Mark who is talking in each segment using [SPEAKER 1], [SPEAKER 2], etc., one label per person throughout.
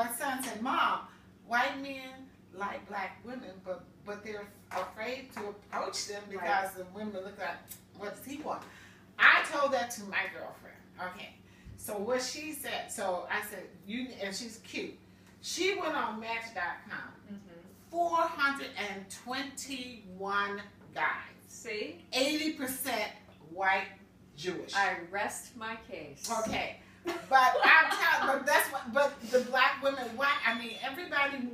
[SPEAKER 1] my son said, Mom, white men like black women, but but they're afraid to approach them because right. the women look like, what he want? I told that to my girlfriend. Okay. So what she said, so I said, you and she's cute. She went on Match.com. Mm-hmm. 421 guys.
[SPEAKER 2] See?
[SPEAKER 1] 80% white Jewish.
[SPEAKER 2] I rest my case.
[SPEAKER 1] Okay. But I'm telling but that's what but the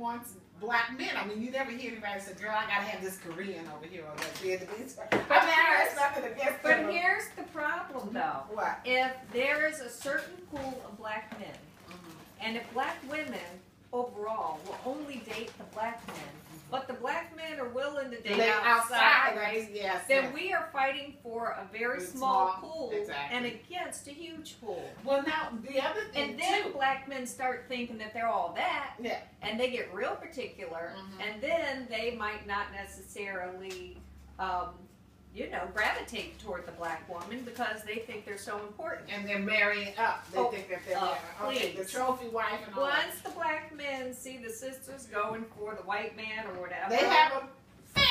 [SPEAKER 1] wants black men. I mean, you never hear anybody say, "Girl, I gotta have this Korean over here on that bed." I mean,
[SPEAKER 2] there's nothing against But them. here's the problem, though.
[SPEAKER 1] What?
[SPEAKER 2] If there is a certain pool of black men, mm-hmm. and if black women overall will only date the black men, but the black men are willing to date outside, outside right?
[SPEAKER 1] Yes,
[SPEAKER 2] then
[SPEAKER 1] yes.
[SPEAKER 2] we are fighting for a very small, small, pool
[SPEAKER 1] exactly.
[SPEAKER 2] and against a huge pool.
[SPEAKER 1] Well, now the other thing
[SPEAKER 2] and then
[SPEAKER 1] too,
[SPEAKER 2] black men start thinking that they're all that,
[SPEAKER 1] yeah,
[SPEAKER 2] and they get real particular, mm-hmm. and then they might not necessarily um, you know, gravitate toward the black woman because they think they're so important.
[SPEAKER 1] And they're marrying up. They
[SPEAKER 2] oh,
[SPEAKER 1] think that they're
[SPEAKER 2] uh,
[SPEAKER 1] okay, the trophy wife and all
[SPEAKER 2] Once that. the black men see the sisters going for the white man or whatever.
[SPEAKER 1] They have a fit.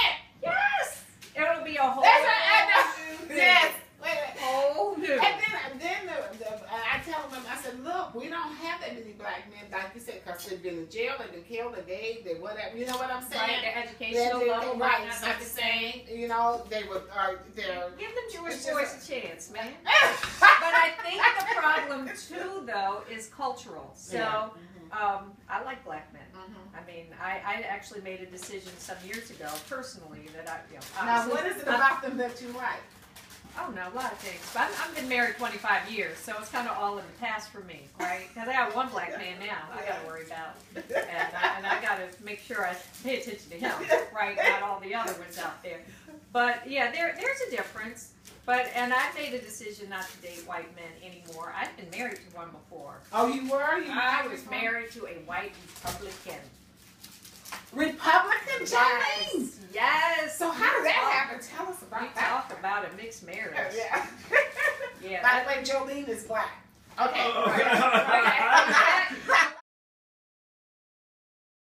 [SPEAKER 2] Yes! It'll be a whole
[SPEAKER 1] That's what I know. Yes.
[SPEAKER 2] Wait, wait. Whole new.
[SPEAKER 1] And then, then the, the, I tell them, I said, look, we don't have that many black men, like you said, because they've been in jail, they've been killed, they're gay, they whatever. You know what I'm saying?
[SPEAKER 2] Right, their educational they're, level
[SPEAKER 1] right, not, not the same. You know, they were, are, they're.
[SPEAKER 2] Give them Jewish boys a chance, man. but I think the problem too, though, is cultural. So. Yeah. Um, I like black men. Mm-hmm. I mean, I, I actually made a decision some years ago, personally, that I, you know.
[SPEAKER 1] Now, what is it about them that you like?
[SPEAKER 2] Oh no, a lot of things. But I've, I've been married 25 years, so it's kind of all in the past for me, right? Because I got one black man now I got to worry about, and I, and I got to make sure I pay attention to him, right? Not all the other ones out there. But yeah, there there's a difference. But and I made a decision not to date white men anymore. I've been married to one before.
[SPEAKER 1] Oh, you were? You
[SPEAKER 2] I was married to a white Republican.
[SPEAKER 1] Republican
[SPEAKER 2] Jolene. Yes. yes.
[SPEAKER 1] So how did that happen? Tell us about that.
[SPEAKER 2] Talk about a mixed marriage.
[SPEAKER 1] Oh, yeah.
[SPEAKER 2] yeah.
[SPEAKER 1] By the way, Jolene is black. Okay.
[SPEAKER 2] Oh. right.